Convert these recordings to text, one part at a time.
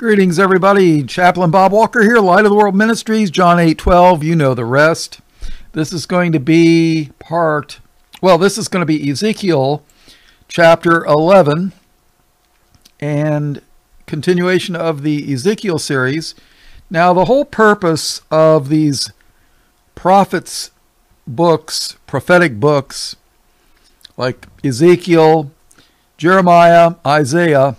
Greetings, everybody. Chaplain Bob Walker here, Light of the World Ministries, John 8 12. You know the rest. This is going to be part, well, this is going to be Ezekiel chapter 11 and continuation of the Ezekiel series. Now, the whole purpose of these prophets' books, prophetic books, like Ezekiel, Jeremiah, Isaiah,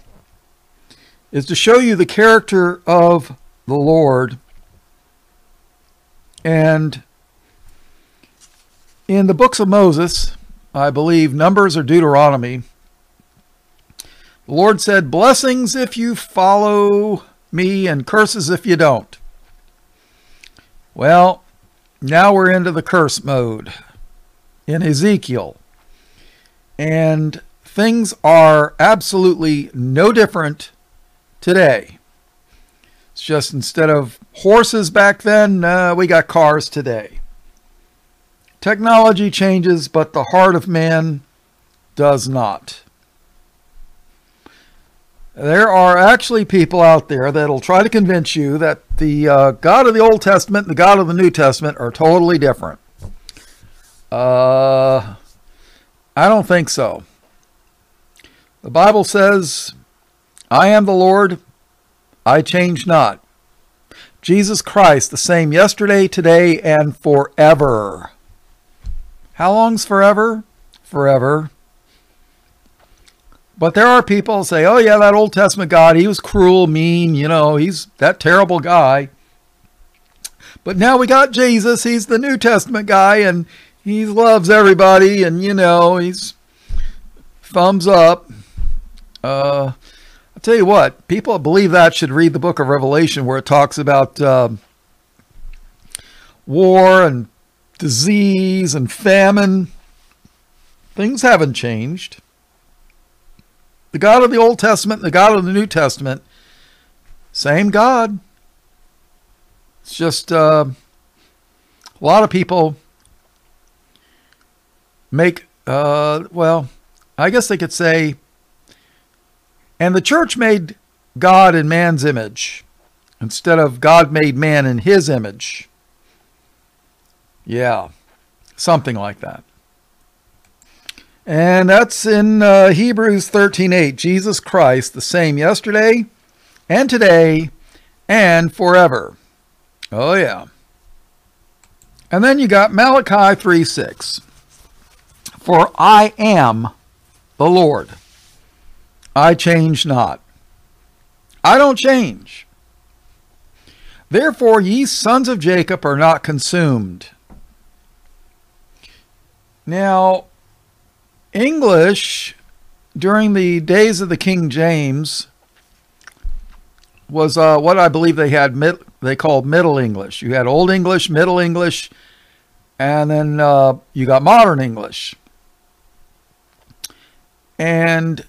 is to show you the character of the Lord. And in the books of Moses, I believe Numbers or Deuteronomy, the Lord said, Blessings if you follow me, and curses if you don't. Well, now we're into the curse mode in Ezekiel. And things are absolutely no different today. It's just instead of horses back then, uh, we got cars today. Technology changes, but the heart of man does not. There are actually people out there that'll try to convince you that the uh, God of the Old Testament and the God of the New Testament are totally different. Uh, I don't think so. The Bible says, I am the Lord, I change not. Jesus Christ, the same yesterday, today, and forever. How long's forever? Forever. But there are people who say, oh, yeah, that Old Testament God, he was cruel, mean, you know, he's that terrible guy. But now we got Jesus, he's the New Testament guy, and he loves everybody, and, you know, he's thumbs up. Uh, tell you what, people believe that should read the book of Revelation where it talks about uh, war and disease and famine. Things haven't changed. The God of the Old Testament, the God of the New Testament, same God. It's just uh, a lot of people make, uh, well, I guess they could say, and the church made God in man's image instead of God made man in his image. Yeah, something like that. And that's in uh, Hebrews 13:8. Jesus Christ, the same yesterday and today and forever. Oh yeah. And then you got Malachi 3:6. For I am the Lord. I change not. I don't change. Therefore, ye sons of Jacob are not consumed. Now, English during the days of the King James was uh, what I believe they had mid, they called Middle English. You had Old English, Middle English, and then uh, you got Modern English. And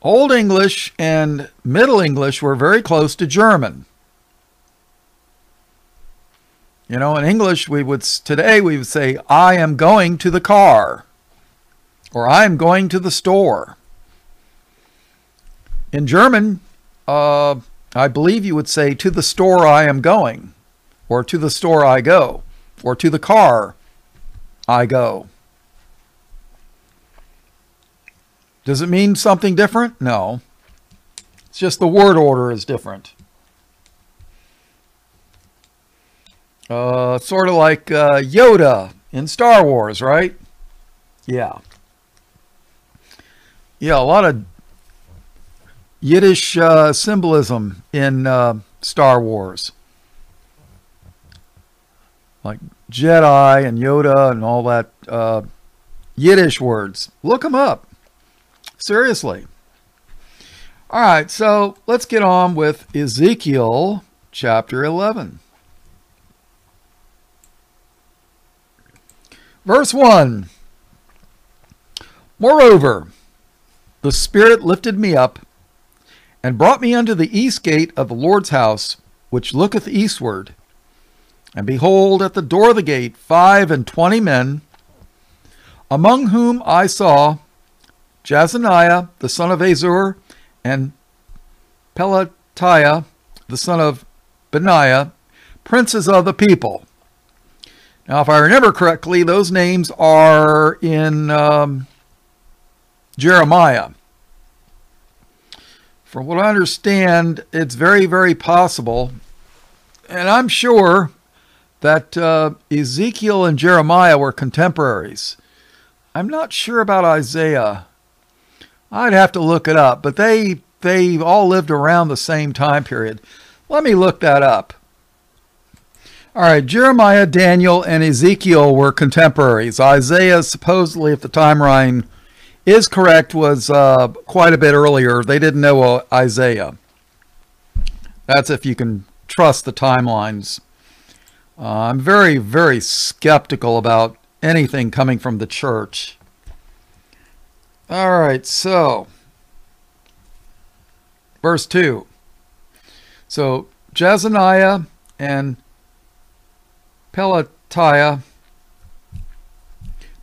Old English and Middle English were very close to German. You know, in English, we would today we would say, "I am going to the car," or "I am going to the store." In German, uh, I believe you would say, "To the store I am going," or "To the store I go," or "To the car I go." Does it mean something different? No. It's just the word order is different. Uh, sort of like uh, Yoda in Star Wars, right? Yeah. Yeah, a lot of Yiddish uh, symbolism in uh, Star Wars. Like Jedi and Yoda and all that uh, Yiddish words. Look them up. Seriously. All right, so let's get on with Ezekiel chapter 11. Verse 1 Moreover, the Spirit lifted me up and brought me unto the east gate of the Lord's house, which looketh eastward. And behold, at the door of the gate, five and twenty men, among whom I saw Jaazaniah, the son of Azur, and Pelatiah, the son of Benaiah, princes of the people. Now, if I remember correctly, those names are in um, Jeremiah. From what I understand, it's very, very possible, and I'm sure that uh, Ezekiel and Jeremiah were contemporaries. I'm not sure about Isaiah. I'd have to look it up, but they they all lived around the same time period. Let me look that up. All right, Jeremiah, Daniel, and Ezekiel were contemporaries. Isaiah, supposedly, if the timeline is correct, was uh, quite a bit earlier. They didn't know uh, Isaiah. That's if you can trust the timelines. Uh, I'm very, very skeptical about anything coming from the church. All right, so verse 2. So Jezaniah and Pelatiah,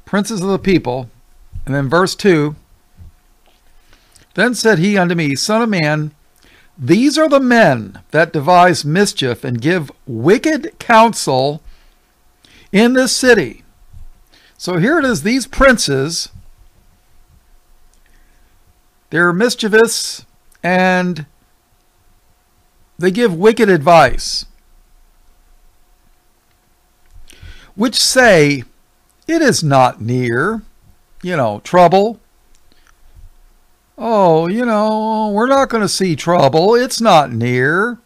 princes of the people, and then verse 2 Then said he unto me, Son of man, these are the men that devise mischief and give wicked counsel in this city. So here it is, these princes, they're mischievous and they give wicked advice, which say, It is not near you know, trouble. Oh, you know, we're not going to see trouble. It's not near.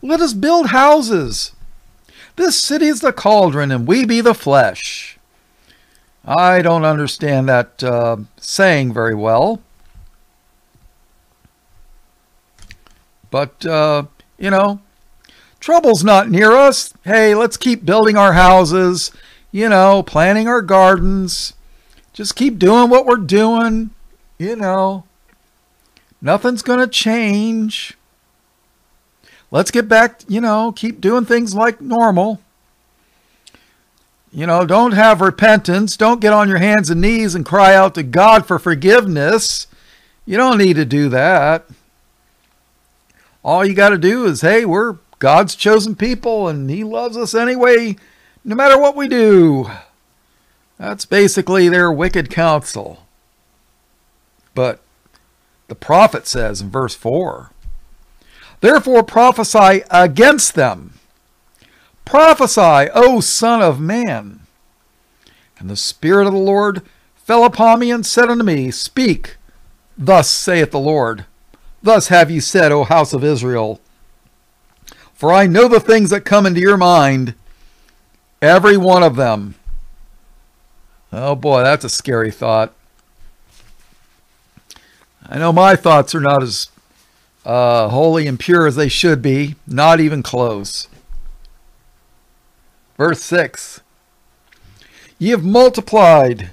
Let us build houses. This city is the cauldron, and we be the flesh. I don't understand that uh, saying very well. But, uh, you know, trouble's not near us. Hey, let's keep building our houses, you know, planting our gardens, just keep doing what we're doing. You know, nothing's going to change. Let's get back, you know, keep doing things like normal. You know, don't have repentance. Don't get on your hands and knees and cry out to God for forgiveness. You don't need to do that. All you got to do is, hey, we're God's chosen people and He loves us anyway, no matter what we do. That's basically their wicked counsel. But the prophet says in verse 4 Therefore prophesy against them. Prophesy, O Son of Man. And the Spirit of the Lord fell upon me and said unto me, Speak, thus saith the Lord. Thus have ye said, O house of Israel. For I know the things that come into your mind, every one of them Oh boy, that's a scary thought. I know my thoughts are not as uh, holy and pure as they should be, not even close. Verse 6 Ye have multiplied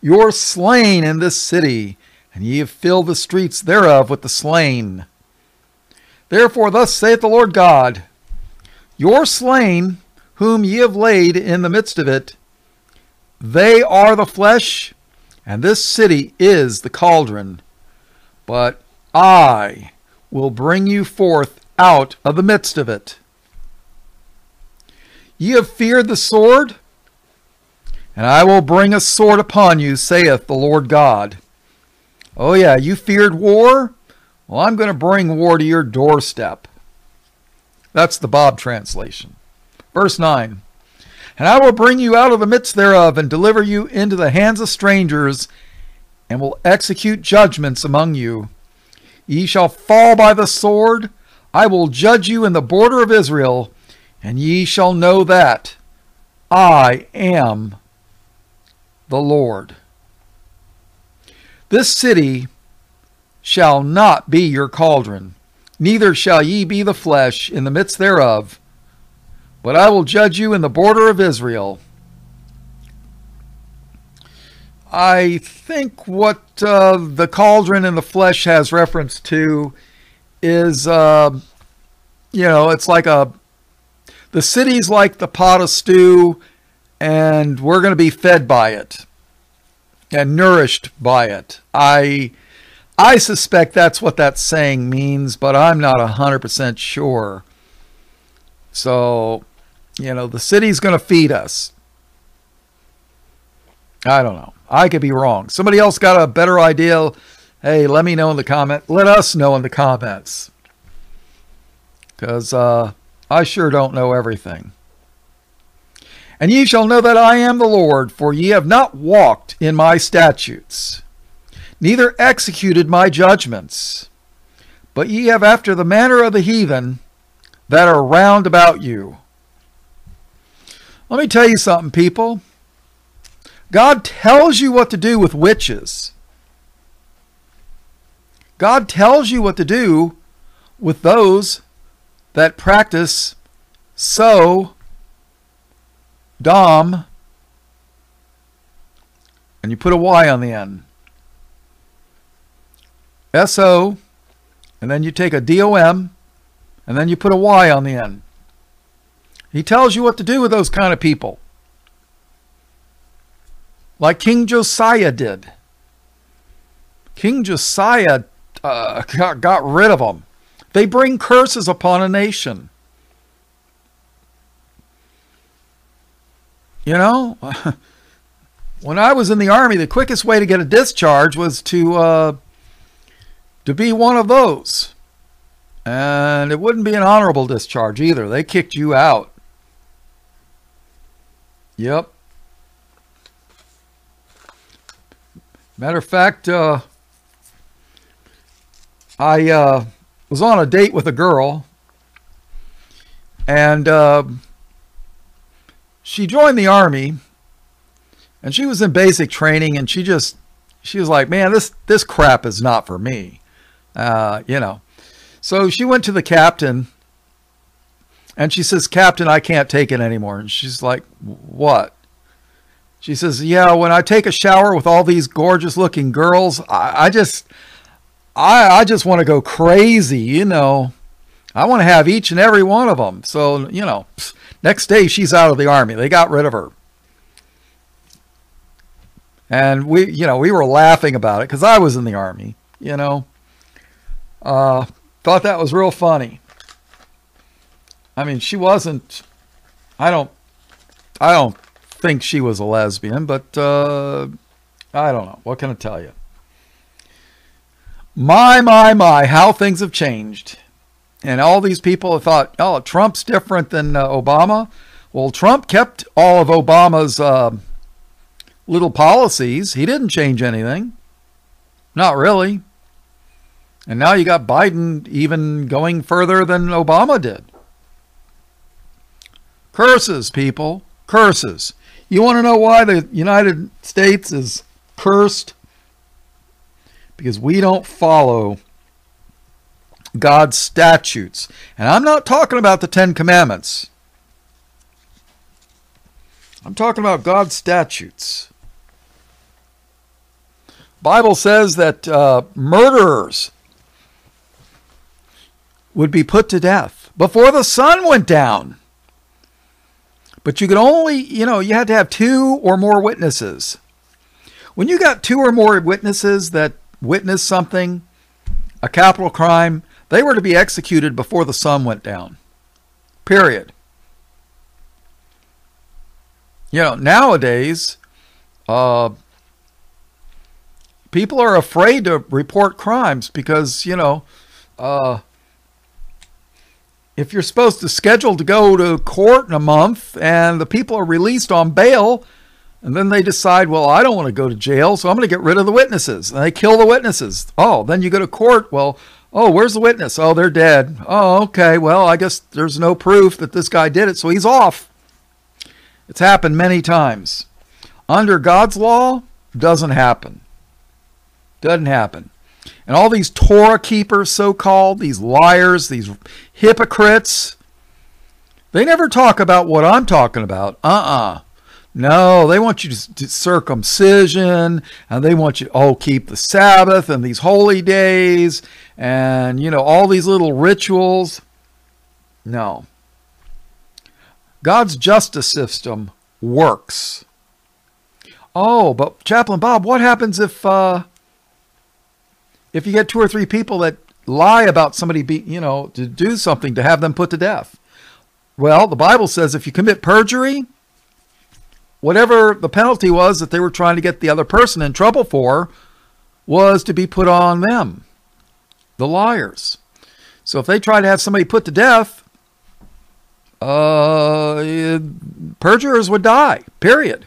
your slain in this city, and ye have filled the streets thereof with the slain. Therefore, thus saith the Lord God Your slain, whom ye have laid in the midst of it, they are the flesh, and this city is the cauldron. But I will bring you forth out of the midst of it. Ye have feared the sword, and I will bring a sword upon you, saith the Lord God. Oh, yeah, you feared war? Well, I'm going to bring war to your doorstep. That's the Bob translation. Verse 9 and I will bring you out of the midst thereof, and deliver you into the hands of strangers, and will execute judgments among you. Ye shall fall by the sword. I will judge you in the border of Israel, and ye shall know that I am the Lord. This city shall not be your cauldron, neither shall ye be the flesh in the midst thereof but I will judge you in the border of Israel. I think what uh, the cauldron and the flesh has reference to is, uh, you know, it's like a, the city's like the pot of stew, and we're going to be fed by it and nourished by it. I, I suspect that's what that saying means, but I'm not 100% sure. So, you know, the city's going to feed us. I don't know. I could be wrong. Somebody else got a better idea. Hey, let me know in the comment. Let us know in the comments. Because uh, I sure don't know everything. And ye shall know that I am the Lord, for ye have not walked in my statutes, neither executed my judgments, but ye have after the manner of the heathen that are round about you. Let me tell you something, people. God tells you what to do with witches. God tells you what to do with those that practice so dom and you put a y on the end. So and then you take a dom and then you put a y on the end. He tells you what to do with those kind of people. Like king josiah did. King josiah uh, got, got rid of them they bring curses upon a nation. You know, when I was in the army, the quickest way to get a discharge was to uh, to be one of those, and it wouldn't be an honorable discharge either. They kicked you out. Yep. Matter of fact, uh, I uh, was on a date with a girl, and uh, she joined the army, and she was in basic training, and she just she was like, "Man, this this crap is not for me," uh, you know. So she went to the captain, and she says, "Captain, I can't take it anymore." And she's like, "What?" She says, "Yeah, when I take a shower with all these gorgeous-looking girls, I, I just." I, I just want to go crazy, you know. I want to have each and every one of them. So, you know, next day she's out of the army. They got rid of her. And we, you know, we were laughing about it because I was in the army, you know. Uh, thought that was real funny. I mean, she wasn't, I don't, I don't think she was a lesbian, but uh, I don't know. What can I tell you? My, my, my, how things have changed. And all these people have thought, oh, Trump's different than uh, Obama. Well, Trump kept all of Obama's uh, little policies. He didn't change anything. Not really. And now you got Biden even going further than Obama did. Curses, people. Curses. You want to know why the United States is cursed? Because we don't follow God's statutes. And I'm not talking about the Ten Commandments. I'm talking about God's statutes. Bible says that uh, murderers would be put to death before the sun went down. But you could only, you know, you had to have two or more witnesses. When you got two or more witnesses that witnessed something, a capital crime, they were to be executed before the sun went down. Period. You know, nowadays, uh, people are afraid to report crimes because, you know, uh, if you're supposed to schedule to go to court in a month and the people are released on bail, and then they decide, well, I don't want to go to jail, so I'm going to get rid of the witnesses. And they kill the witnesses. Oh, then you go to court. Well, oh, where's the witness? Oh, they're dead. Oh, okay. Well, I guess there's no proof that this guy did it, so he's off. It's happened many times. Under God's law, doesn't happen. Doesn't happen. And all these Torah keepers, so called, these liars, these hypocrites, they never talk about what I'm talking about. Uh uh no, they want you to, to circumcision and they want you to oh keep the Sabbath and these holy days and you know all these little rituals. No. God's justice system works. Oh, but Chaplain Bob, what happens if uh, if you get two or three people that lie about somebody be, you know, to do something to have them put to death. Well, the Bible says if you commit perjury, whatever the penalty was that they were trying to get the other person in trouble for was to be put on them, the liars. So if they try to have somebody put to death, uh, perjurers would die, period.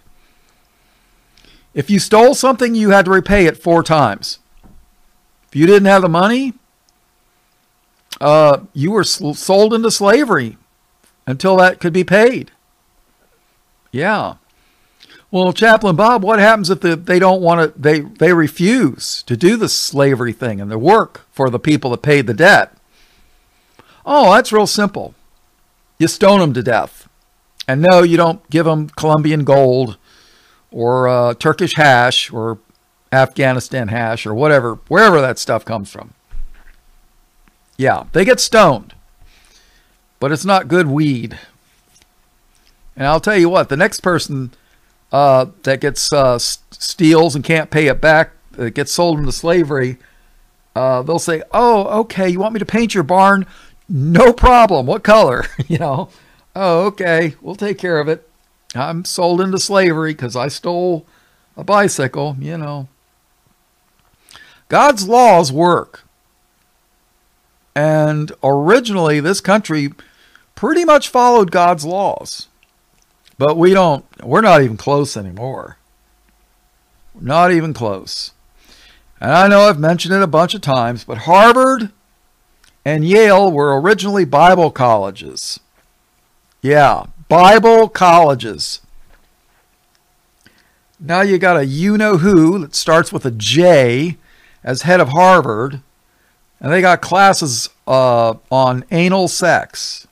If you stole something, you had to repay it four times. If you didn't have the money, uh, you were sold into slavery until that could be paid. Yeah. Well, Chaplain Bob, what happens if the, they don't want to? They they refuse to do the slavery thing and the work for the people that paid the debt. Oh, that's real simple. You stone them to death, and no, you don't give them Colombian gold or uh, Turkish hash or Afghanistan hash or whatever, wherever that stuff comes from. Yeah, they get stoned, but it's not good weed. And I'll tell you what, the next person uh, that gets uh, steals and can't pay it back, that gets sold into slavery, uh, they'll say, "Oh, okay, you want me to paint your barn? No problem. What color? you know? Oh, okay, we'll take care of it. I'm sold into slavery because I stole a bicycle. You know." God's laws work. And originally, this country pretty much followed God's laws. But we don't, we're not even close anymore. Not even close. And I know I've mentioned it a bunch of times, but Harvard and Yale were originally Bible colleges. Yeah, Bible colleges. Now you got a you know who that starts with a J as head of Harvard and they got classes uh, on anal sex.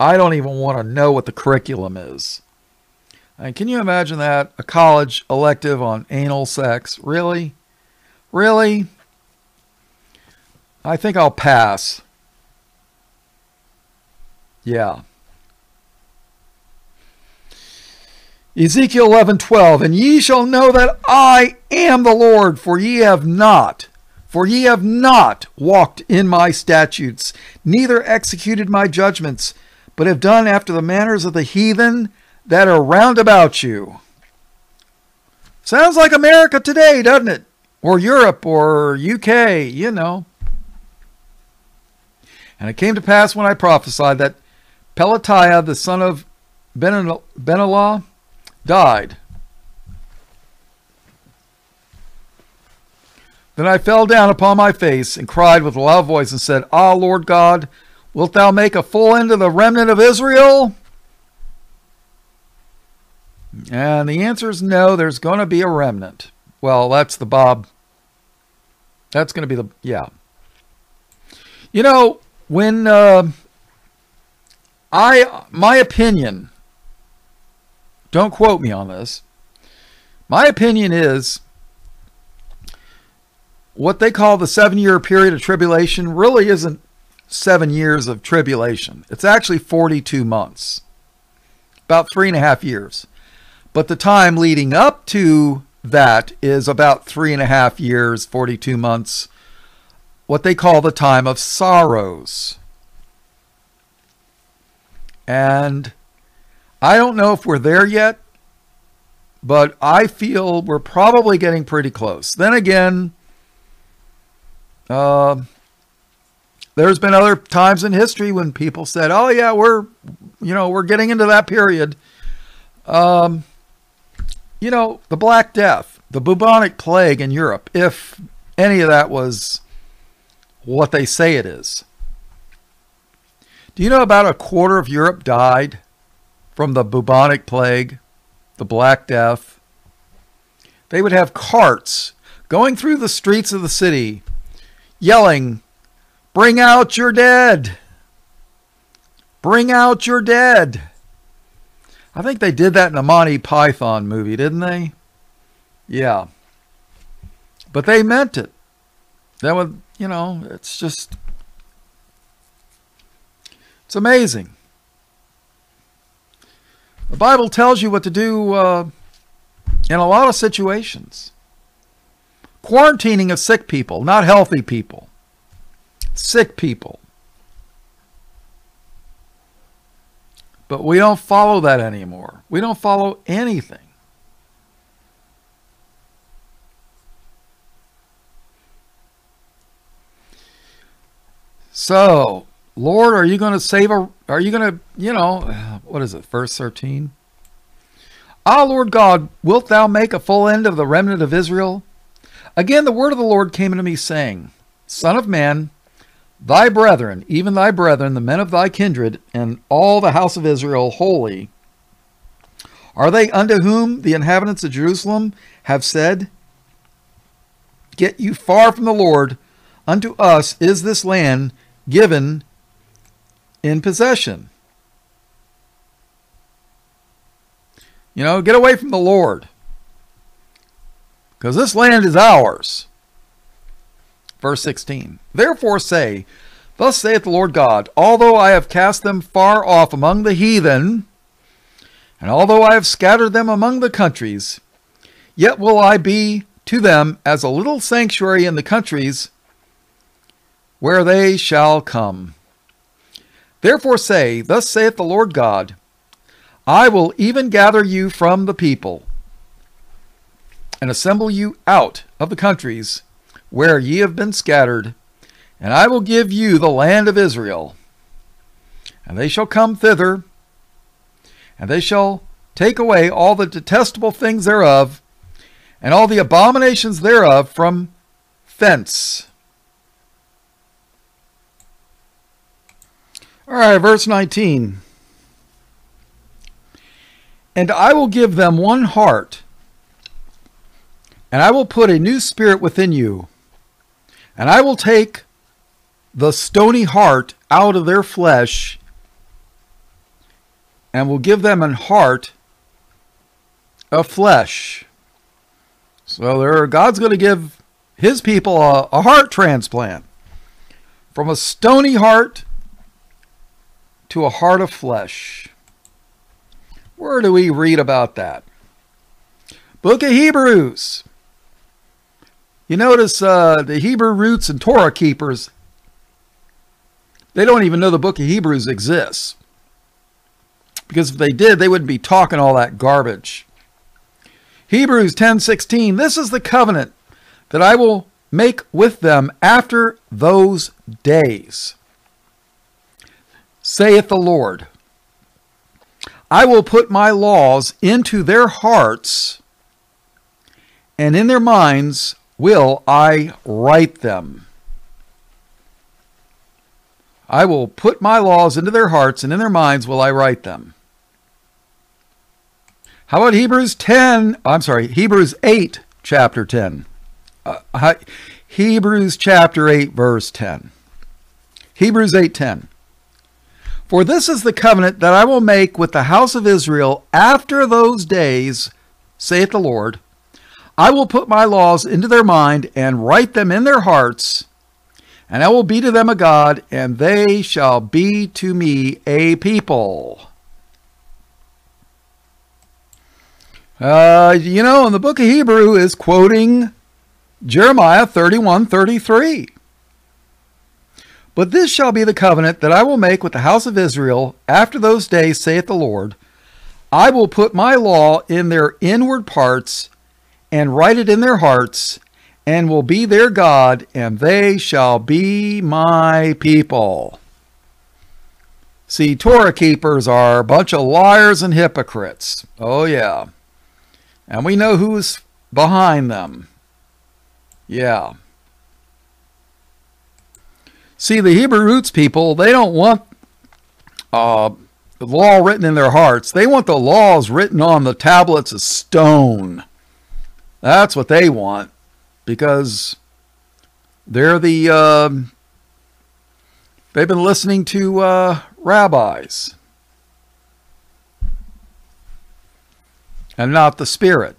I don't even want to know what the curriculum is. And can you imagine that? A college elective on anal sex? Really? Really? I think I'll pass. Yeah. Ezekiel 11:12 And ye shall know that I am the Lord for ye have not for ye have not walked in my statutes, neither executed my judgments, but have done after the manners of the heathen that are round about you. Sounds like America today, doesn't it? Or Europe or UK, you know. And it came to pass when I prophesied that Pelatiah, the son of Benaiah, died. Then I fell down upon my face and cried with a loud voice and said, Ah, Lord God, wilt thou make a full end of the remnant of Israel? And the answer is no, there's going to be a remnant. Well, that's the Bob. That's going to be the, yeah. You know, when uh, I, my opinion, don't quote me on this, my opinion is what they call the seven year period of tribulation really isn't seven years of tribulation. It's actually 42 months, about three and a half years. But the time leading up to that is about three and a half years, 42 months, what they call the time of sorrows. And I don't know if we're there yet, but I feel we're probably getting pretty close. Then again, uh, there's been other times in history when people said, "Oh yeah, we're, you know, we're getting into that period." Um, you know, the Black Death, the bubonic plague in Europe, if any of that was what they say it is. Do you know about a quarter of Europe died from the bubonic plague, the Black Death? They would have carts going through the streets of the city yelling, Bring out your dead! Bring out your dead! I think they did that in a Monty Python movie, didn't they? Yeah. But they meant it. That would, you know, it's just, it's amazing. The Bible tells you what to do uh, in a lot of situations. quarantining of sick people, not healthy people. Sick people. But we don't follow that anymore. We don't follow anything. So, Lord, are you going to save a, are you going to, you know, what is it, verse 13? Ah, Lord God, wilt thou make a full end of the remnant of Israel? Again, the word of the Lord came unto me, saying, Son of man, thy brethren, even thy brethren, the men of thy kindred, and all the house of Israel holy, are they unto whom the inhabitants of Jerusalem have said, Get you far from the Lord, unto us is this land given in possession. You know, get away from the Lord. Because this land is ours. Verse 16 Therefore say, Thus saith the Lord God, Although I have cast them far off among the heathen, and although I have scattered them among the countries, yet will I be to them as a little sanctuary in the countries where they shall come. Therefore say, Thus saith the Lord God, I will even gather you from the people, and assemble you out of the countries where ye have been scattered, and I will give you the land of Israel. And they shall come thither, and they shall take away all the detestable things thereof, and all the abominations thereof from thence All right, verse 19. And I will give them one heart, and I will put a new spirit within you, and I will take the stony heart out of their flesh, and will give them an heart of flesh. So there, God's going to give his people a, a heart transplant from a stony heart to a heart of flesh. Where do we read about that? Book of Hebrews. You notice uh, the Hebrew roots and Torah keepers, they don't even know the book of Hebrews exists. Because if they did, they wouldn't be talking all that garbage. Hebrews 10:16 This is the covenant that I will make with them after those days saith the Lord. I will put my laws into their hearts, and in their minds will I write them. I will put my laws into their hearts, and in their minds will I write them. How about Hebrews 10? I'm sorry, Hebrews 8, chapter 10. Uh, Hebrews chapter 8, verse 10. Hebrews 8, 10. For this is the covenant that I will make with the house of Israel after those days, saith the Lord. I will put my laws into their mind and write them in their hearts, and I will be to them a God, and they shall be to me a people. Uh, you know, in the book of Hebrew is quoting Jeremiah 31 33. But this shall be the covenant that I will make with the house of Israel after those days, saith the Lord. I will put my law in their inward parts and write it in their hearts, and will be their God, and they shall be my people. See, Torah keepers are a bunch of liars and hypocrites. Oh, yeah. And we know who's behind them. Yeah. See, the Hebrew roots people, they don't want uh, the law written in their hearts. They want the laws written on the tablets of stone. That's what they want because they're the. Uh, they've been listening to uh, rabbis and not the Spirit.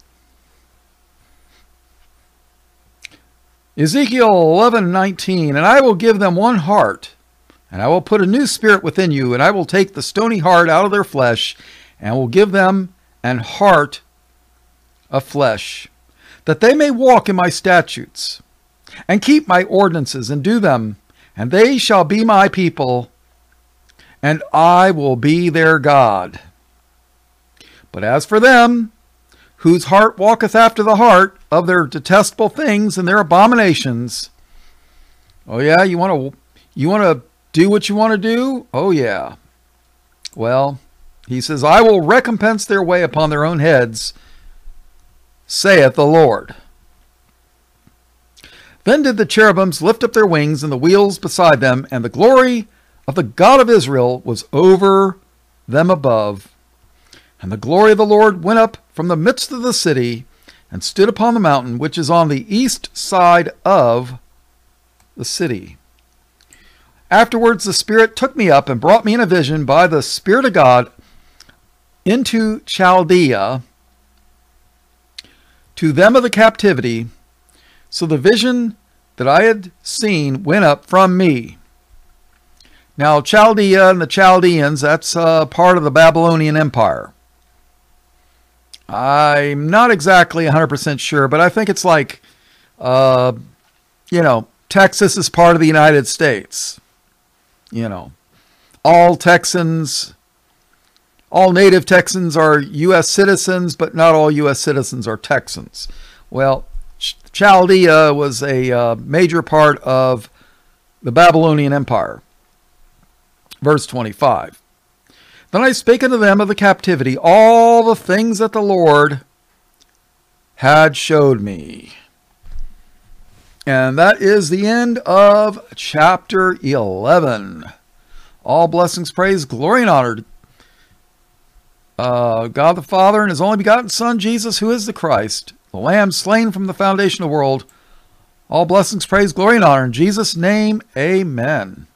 Ezekiel 11:19 And I will give them one heart and I will put a new spirit within you and I will take the stony heart out of their flesh and will give them an heart of flesh that they may walk in my statutes, and keep my ordinances, and do them, and they shall be my people, and I will be their God. But as for them, whose heart walketh after the heart of their detestable things and their abominations, oh yeah, you want to you want to do what you want to do? Oh yeah. Well, he says, I will recompense their way upon their own heads, saith the Lord. Then did the cherubims lift up their wings and the wheels beside them, and the glory of the God of Israel was over them above. And the glory of the Lord went up from the midst of the city and stood upon the mountain which is on the east side of the city. Afterwards, the Spirit took me up and brought me in a vision by the Spirit of God into Chaldea to them of the captivity. So the vision that I had seen went up from me. Now, Chaldea and the Chaldeans, that's uh, part of the Babylonian Empire. I'm not exactly 100% sure, but I think it's like, uh, you know, Texas is part of the United States. You know, all Texans, all native Texans are U.S. citizens, but not all U.S. citizens are Texans. Well, Chaldea was a uh, major part of the Babylonian Empire. Verse 25. Then I spake unto them of the captivity all the things that the Lord had showed me. And that is the end of chapter 11. All blessings, praise, glory, and honor uh, God the Father and His only begotten Son, Jesus, who is the Christ, the Lamb slain from the foundation of the world. All blessings, praise, glory, and honor. In Jesus' name, amen.